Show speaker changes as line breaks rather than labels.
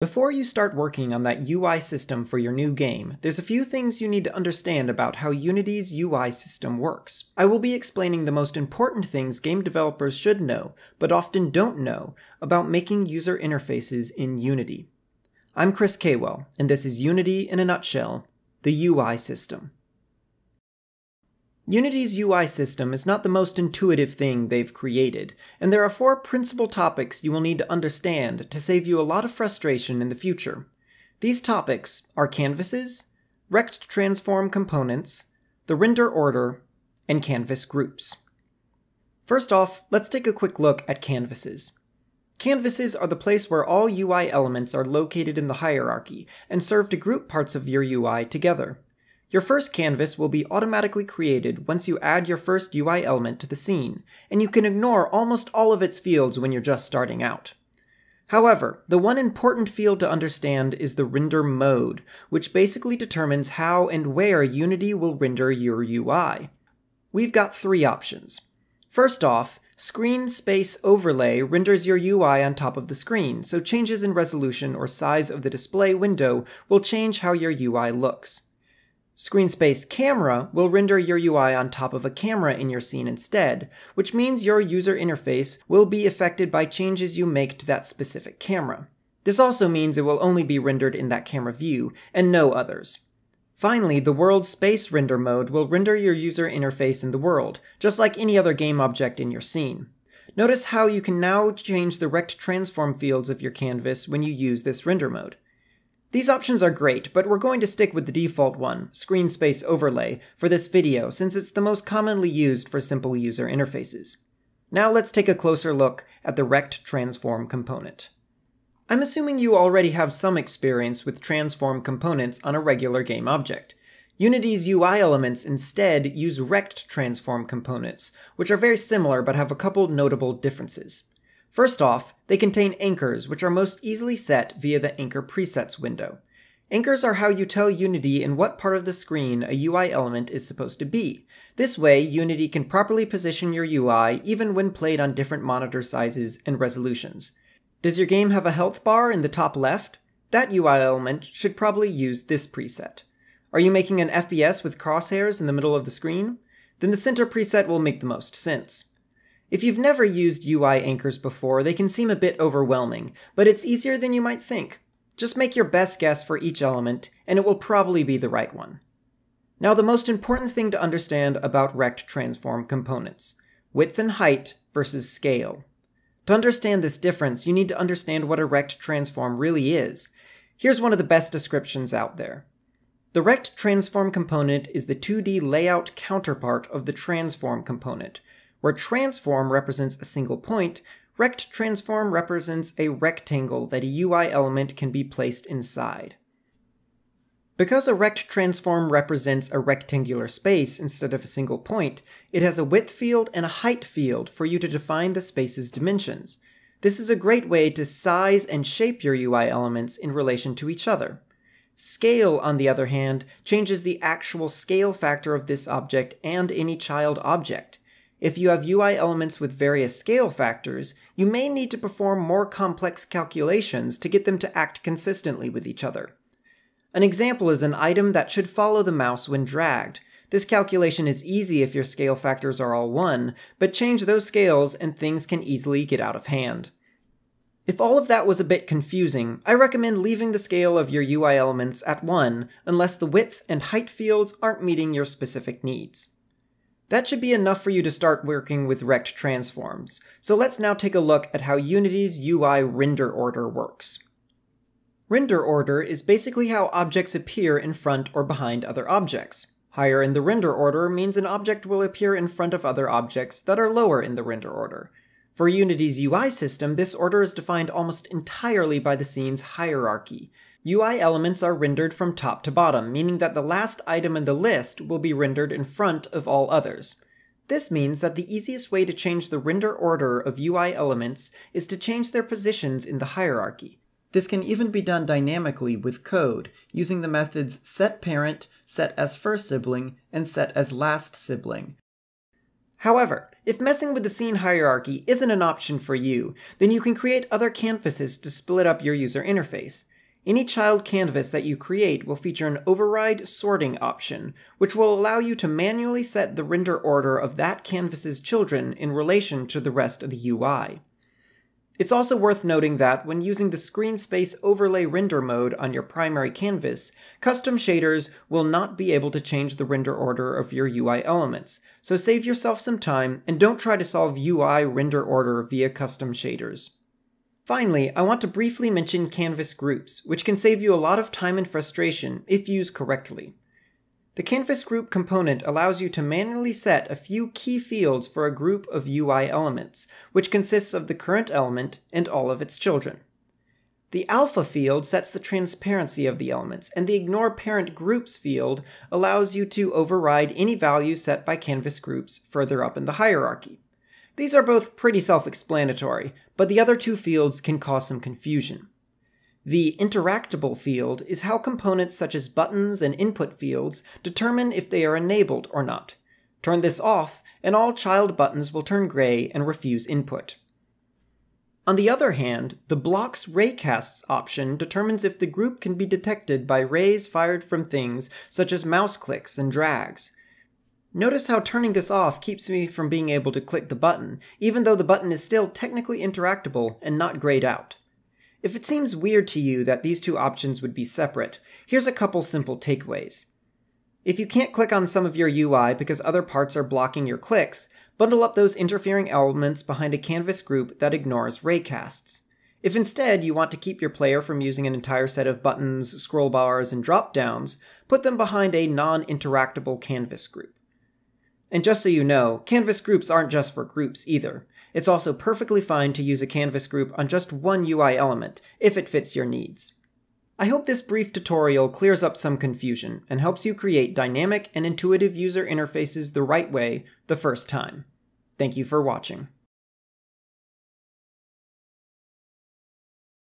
Before you start working on that UI system for your new game, there's a few things you need to understand about how Unity's UI system works. I will be explaining the most important things game developers should know, but often don't know, about making user interfaces in Unity. I'm Chris Kawell, and this is Unity in a nutshell, the UI system. Unity's UI system is not the most intuitive thing they've created, and there are four principal topics you will need to understand to save you a lot of frustration in the future. These topics are canvases, rect transform components, the render order, and canvas groups. First off, let's take a quick look at canvases. Canvases are the place where all UI elements are located in the hierarchy and serve to group parts of your UI together. Your first canvas will be automatically created once you add your first UI element to the scene, and you can ignore almost all of its fields when you're just starting out. However, the one important field to understand is the render mode, which basically determines how and where Unity will render your UI. We've got three options. First off, Screen Space Overlay renders your UI on top of the screen, so changes in resolution or size of the display window will change how your UI looks. Screen Space Camera will render your UI on top of a camera in your scene instead, which means your user interface will be affected by changes you make to that specific camera. This also means it will only be rendered in that camera view, and no others. Finally, the World Space Render mode will render your user interface in the world, just like any other game object in your scene. Notice how you can now change the rect transform fields of your canvas when you use this render mode. These options are great, but we're going to stick with the default one, Screen Space Overlay, for this video since it's the most commonly used for simple user interfaces. Now let's take a closer look at the Rect Transform component. I'm assuming you already have some experience with transform components on a regular game object. Unity's UI elements instead use Rect Transform components, which are very similar but have a couple notable differences. First off, they contain anchors, which are most easily set via the Anchor Presets window. Anchors are how you tell Unity in what part of the screen a UI element is supposed to be. This way, Unity can properly position your UI even when played on different monitor sizes and resolutions. Does your game have a health bar in the top left? That UI element should probably use this preset. Are you making an FPS with crosshairs in the middle of the screen? Then the center preset will make the most sense. If you've never used UI anchors before, they can seem a bit overwhelming, but it's easier than you might think. Just make your best guess for each element, and it will probably be the right one. Now the most important thing to understand about rect transform components. Width and height versus scale. To understand this difference, you need to understand what a rect transform really is. Here's one of the best descriptions out there. The rect transform component is the 2D layout counterpart of the transform component, where transform represents a single point, rect transform represents a rectangle that a UI element can be placed inside. Because a rect transform represents a rectangular space instead of a single point, it has a width field and a height field for you to define the space's dimensions. This is a great way to size and shape your UI elements in relation to each other. Scale, on the other hand, changes the actual scale factor of this object and any child object. If you have UI elements with various scale factors, you may need to perform more complex calculations to get them to act consistently with each other. An example is an item that should follow the mouse when dragged. This calculation is easy if your scale factors are all 1, but change those scales and things can easily get out of hand. If all of that was a bit confusing, I recommend leaving the scale of your UI elements at 1 unless the width and height fields aren't meeting your specific needs. That should be enough for you to start working with rect transforms. So let's now take a look at how Unity's UI render order works. Render order is basically how objects appear in front or behind other objects. Higher in the render order means an object will appear in front of other objects that are lower in the render order. For Unity's UI system, this order is defined almost entirely by the scene's hierarchy, UI elements are rendered from top to bottom, meaning that the last item in the list will be rendered in front of all others. This means that the easiest way to change the render order of UI elements is to change their positions in the hierarchy. This can even be done dynamically with code, using the methods setParent, setAsFirstSibling, and setAsLastSibling. However, if messing with the scene hierarchy isn't an option for you, then you can create other canvases to split up your user interface. Any child canvas that you create will feature an override sorting option, which will allow you to manually set the render order of that canvas's children in relation to the rest of the UI. It's also worth noting that when using the screen space overlay render mode on your primary canvas, custom shaders will not be able to change the render order of your UI elements, so save yourself some time and don't try to solve UI render order via custom shaders. Finally, I want to briefly mention canvas groups, which can save you a lot of time and frustration if used correctly. The Canvas Group component allows you to manually set a few key fields for a group of UI elements, which consists of the current element and all of its children. The alpha field sets the transparency of the elements, and the ignore parent groups field allows you to override any values set by canvas groups further up in the hierarchy. These are both pretty self-explanatory, but the other two fields can cause some confusion. The interactable field is how components such as buttons and input fields determine if they are enabled or not. Turn this off, and all child buttons will turn gray and refuse input. On the other hand, the block's raycasts option determines if the group can be detected by rays fired from things such as mouse clicks and drags. Notice how turning this off keeps me from being able to click the button, even though the button is still technically interactable and not grayed out. If it seems weird to you that these two options would be separate, here's a couple simple takeaways. If you can't click on some of your UI because other parts are blocking your clicks, bundle up those interfering elements behind a canvas group that ignores raycasts. If instead you want to keep your player from using an entire set of buttons, scroll bars, and drop downs, put them behind a non-interactable canvas group. And just so you know, canvas groups aren't just for groups either. It's also perfectly fine to use a canvas group on just one UI element, if it fits your needs. I hope this brief tutorial clears up some confusion and helps you create dynamic and intuitive user interfaces the right way the first time. Thank you for watching.